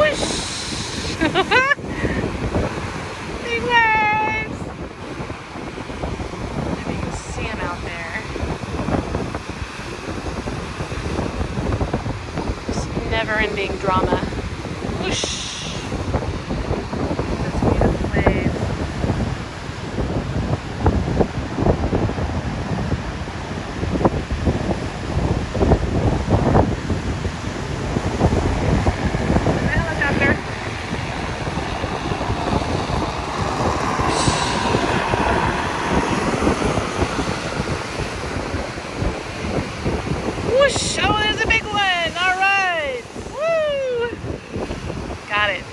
Whoosh! Big waves! Maybe you see him out there. Just never ending drama. Oh, there's a big one. All right. Woo. Got it.